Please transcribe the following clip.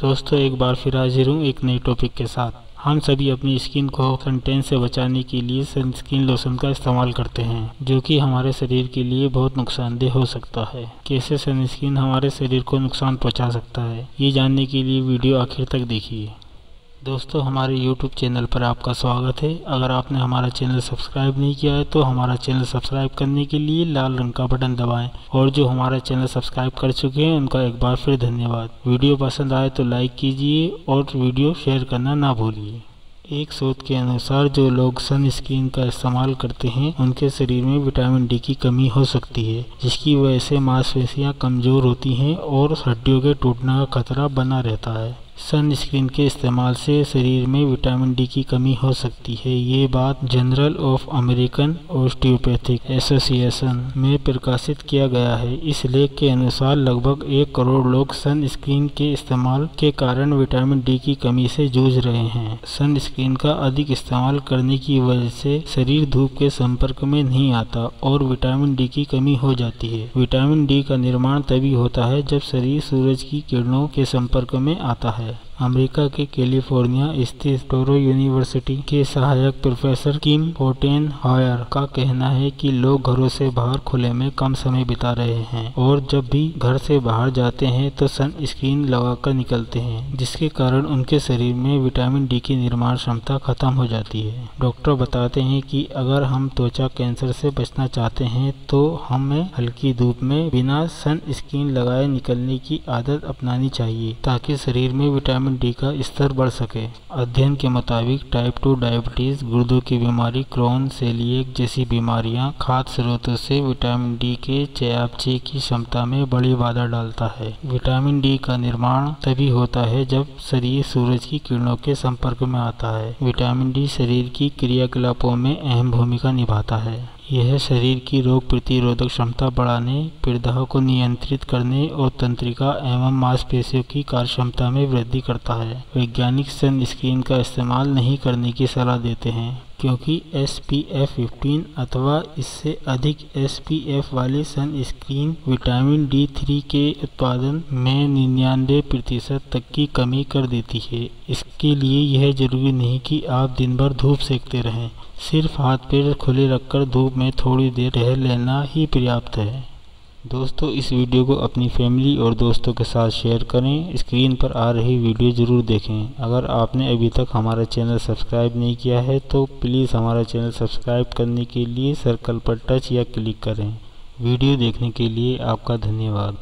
दोस्तों, एक बार फिर हाजिर हूँ एक नई टॉपिक के साथ। हम सभी अपनी स्किन को सनटेन से बचाने के लिए सनस्क्रीन लोशन का इस्तेमाल करते हैं, जो कि हमारे शरीर के लिए बहुत नुकसानदेह हो सकता है। कैसे सनस्क्रीन हमारे शरीर को नुकसान पहुँचा सकता है, ये जानने के लिए वीडियो आखिर तक देखिए। दोस्तों, हमारे YouTube चैनल पर आपका स्वागत है। अगर आपने हमारा चैनल सब्सक्राइब नहीं किया है तो हमारा चैनल सब्सक्राइब करने के लिए लाल रंग का बटन दबाएँ और जो हमारा चैनल सब्सक्राइब कर चुके हैं, उनका एक बार फिर धन्यवाद। वीडियो पसंद आए तो लाइक कीजिए और वीडियो शेयर करना ना भूलिए। एक शोध के अनुसार, जो लोग सन स्क्रीन का इस्तेमाल करते हैं, उनके शरीर में विटामिन डी की कमी हो सकती है, जिसकी वजह से मांसपेशियाँ कमज़ोर होती हैं और हड्डियों के टूटने का खतरा बना रहता है। सन स्क्रीन के इस्तेमाल से शरीर में विटामिन डी की कमी हो सकती है। ये बात journal of American osteopathic association में प्रकाशित किया गया है। इस लेख के अनुसार लगभग एक करोड़ लोग सनस्क्रीन के इस्तेमाल के कारण विटामिन डी की कमी से जूझ रहे हैं। सनस्क्रीन का अधिक इस्तेमाल करने की वजह से शरीर धूप के संपर्क में नहीं आता और विटामिन डी की कमी हो जाती है। विटामिन डी का निर्माण तभी होता है जब शरीर सूरज की किरणों के संपर्क में आता है। Uh, अमेरिका के कैलिफ़ोर्निया स्थित टोरो यूनिवर्सिटी के सहायक प्रोफेसर किम फोर्टेन हॉयर का कहना है कि लोग घरों से बाहर खुले में कम समय बिता रहे हैं और जब भी घर से बाहर जाते हैं तो सन स्क्रीन लगाकर निकलते हैं, जिसके कारण उनके शरीर में विटामिन डी की निर्माण क्षमता खत्म हो जाती है। डॉक्टर बताते हैं कि अगर हम त्वचा कैंसर से बचना चाहते हैं तो हमें हल्की धूप में बिना सन स्क्रीन लगाए निकलने की आदत अपनानी चाहिए, ताकि शरीर में विटामिन विटामिन डी का स्तर बढ़ सके। अध्ययन के मुताबिक टाइप टू डायबिटीज़ गुर्दों की बीमारी क्रोन सेलिएक जैसी बीमारियाँ खाद्य स्रोतों से विटामिन डी के चयापचय की क्षमता में बड़ी बाधा डालता है। विटामिन डी का निर्माण तभी होता है जब शरीर सूरज की किरणों के संपर्क में आता है। विटामिन डी शरीर की क्रियाकलापों में अहम भूमिका निभाता है। यह शरीर की रोग प्रतिरोधक क्षमता बढ़ाने प्रदाह को नियंत्रित करने और तंत्रिका एवं मांसपेशियों की कार्यक्षमता में वृद्धि करता है। वैज्ञानिक सन स्क्रीन का इस्तेमाल नहीं करने की सलाह देते हैं, क्योंकि एस पी एफ़ फिफ्टीन अथवा इससे अधिक एस पी एफ़ वाले sunscreen vitamin D three के उत्पादन में निन्यानवे प्रतिशत तक की कमी कर देती है। इसके लिए यह ज़रूरी नहीं कि आप दिन भर धूप सेकते रहें। सिर्फ़ हाथ पैर खुले रखकर धूप में थोड़ी देर रह लेना ही पर्याप्त है। दोस्तों, इस वीडियो को अपनी फैमिली और दोस्तों के साथ शेयर करें। स्क्रीन पर आ रही वीडियो ज़रूर देखें। अगर आपने अभी तक हमारा चैनल सब्सक्राइब नहीं किया है तो प्लीज़ हमारा चैनल सब्सक्राइब करने के लिए सर्कल पर टच या क्लिक करें। वीडियो देखने के लिए आपका धन्यवाद।